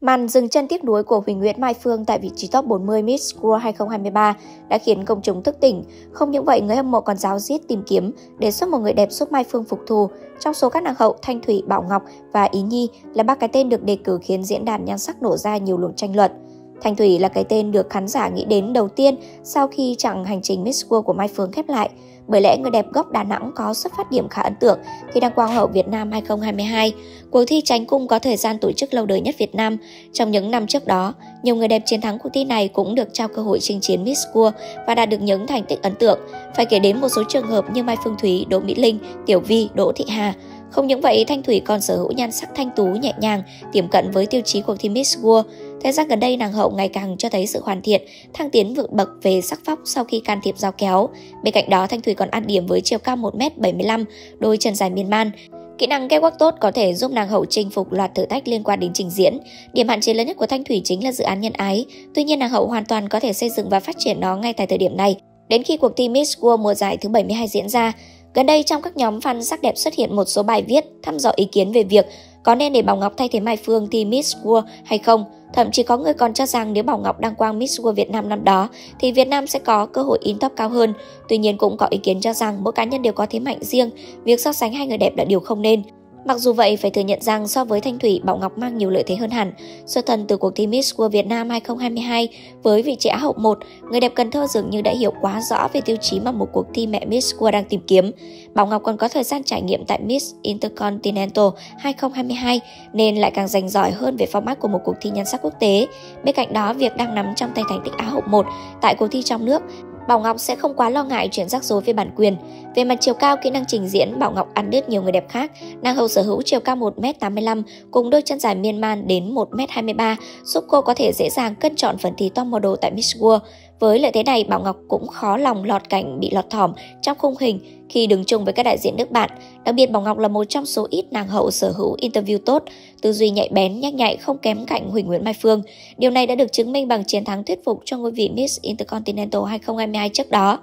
Màn dừng chân tiếc nuối của Huỳnh Nguyễn Mai Phương tại vị trí top 40 Miss World 2023 đã khiến công chúng thức tỉnh. Không những vậy, người hâm mộ còn giáo diết tìm kiếm đề xuất một người đẹp giúp Mai Phương phục thù. Trong số các nàng hậu, Thanh Thủy, Bảo Ngọc và Ý Nhi là ba cái tên được đề cử khiến diễn đàn nhan sắc nổ ra nhiều luồng tranh luận. Thanh Thủy là cái tên được khán giả nghĩ đến đầu tiên sau khi chặng hành trình Miss World của Mai Phương khép lại. Bởi lẽ người đẹp gốc Đà Nẵng có xuất phát điểm khá ấn tượng khi đăng quang hậu Việt Nam 2022. Cuộc thi tránh cung có thời gian tổ chức lâu đời nhất Việt Nam. Trong những năm trước đó, nhiều người đẹp chiến thắng cuộc thi này cũng được trao cơ hội chinh chiến Miss World và đạt được những thành tích ấn tượng. Phải kể đến một số trường hợp như Mai Phương Thúy, Đỗ Mỹ Linh, Tiểu Vi, Đỗ Thị Hà. Không những vậy, Thanh Thủy còn sở hữu nhan sắc thanh tú nhẹ nhàng, tiềm cận với tiêu chí cuộc thi Miss World. Thời gian gần đây, nàng hậu ngày càng cho thấy sự hoàn thiện, thăng tiến vượt bậc về sắc vóc sau khi can thiệp dao kéo. Bên cạnh đó, Thanh Thủy còn ăn điểm với chiều cao 1m75, đôi chân dài miên man. Kỹ năng catwalk tốt có thể giúp nàng hậu chinh phục loạt thử thách liên quan đến trình diễn. Điểm hạn chế lớn nhất của Thanh Thủy chính là dự án nhân ái. Tuy nhiên nàng hậu hoàn toàn có thể xây dựng và phát triển nó ngay tại thời điểm này. Đến khi cuộc thi Miss World mùa giải thứ 72 diễn ra, Gần đây trong các nhóm fan sắc đẹp xuất hiện một số bài viết thăm dò ý kiến về việc có nên để Bảo Ngọc thay thế Mai Phương thi Miss World hay không. Thậm chí có người còn cho rằng nếu Bảo Ngọc đăng quang Miss World Việt Nam năm đó thì Việt Nam sẽ có cơ hội in top cao hơn. Tuy nhiên cũng có ý kiến cho rằng mỗi cá nhân đều có thế mạnh riêng, việc so sánh hai người đẹp là điều không nên. Mặc dù vậy, phải thừa nhận rằng so với Thanh Thủy, Bảo Ngọc mang nhiều lợi thế hơn hẳn. Xuất thân từ cuộc thi Miss World Việt Nam 2022 với vị trí Á hậu 1, người đẹp Cần Thơ dường như đã hiểu quá rõ về tiêu chí mà một cuộc thi mẹ Miss World đang tìm kiếm. Bảo Ngọc còn có thời gian trải nghiệm tại Miss Intercontinental 2022 nên lại càng giành giỏi hơn về format của một cuộc thi nhan sắc quốc tế. Bên cạnh đó, việc đang nắm trong tay thành tích Á hậu 1 tại cuộc thi trong nước Bảo Ngọc sẽ không quá lo ngại chuyện rắc rối về bản quyền. Về mặt chiều cao, kỹ năng trình diễn, Bảo Ngọc ăn đứt nhiều người đẹp khác. Nàng hậu sở hữu chiều cao 1m85 cùng đôi chân dài miên man đến 1m23, giúp cô có thể dễ dàng cân chọn phần thi top model tại Miss World. Với lợi thế này, Bảo Ngọc cũng khó lòng lọt cảnh bị lọt thỏm trong khung hình khi đứng chung với các đại diện nước bạn. Đặc biệt Bảo Ngọc là một trong số ít nàng hậu sở hữu interview tốt, tư duy nhạy bén, nhắc nhạy không kém cạnh Huỳnh Nguyễn Mai Phương. Điều này đã được chứng minh bằng chiến thắng thuyết phục cho ngôi vị Miss Intercontinental 2022 trước đó.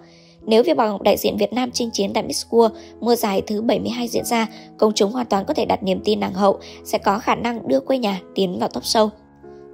Nếu việc Bảo Ngọc đại diện Việt Nam chinh chiến tại Miss World mùa giải thứ 72 diễn ra, công chúng hoàn toàn có thể đặt niềm tin nàng hậu sẽ có khả năng đưa quê nhà tiến vào top show.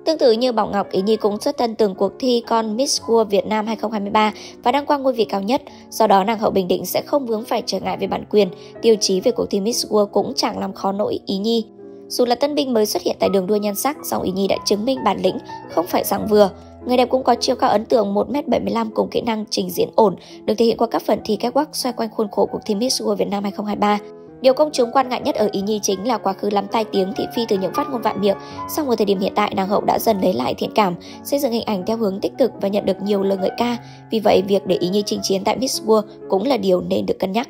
Tương tự như Bảo Ngọc, Ý Nhi cũng xuất thân từng cuộc thi con Miss World Việt Nam 2023 và đăng quang ngôi vị cao nhất. Do đó, nàng hậu Bình Định sẽ không vướng phải trở ngại về bản quyền. Tiêu chí về cuộc thi Miss World cũng chẳng làm khó nổi Ý Nhi. Dù là tân binh mới xuất hiện tại đường đua nhan sắc, song Ý Nhi đã chứng minh bản lĩnh, không phải dạng vừa. Người đẹp cũng có chiều cao ấn tượng 1m75 cùng kỹ năng trình diễn ổn, được thể hiện qua các phần thi catwalk xoay quanh khuôn khổ cuộc thi Miss World Việt Nam 2023. Điều công chúng quan ngại nhất ở Ý Nhi chính là quá khứ lắm tai tiếng thị phi từ những phát ngôn vạn miệng. Song ở thời điểm hiện tại, nàng hậu đã dần lấy lại thiện cảm, xây dựng hình ảnh theo hướng tích cực và nhận được nhiều lời ngợi ca. Vì vậy, việc để Ý Nhi chinh chiến tại Miss World cũng là điều nên được cân nhắc.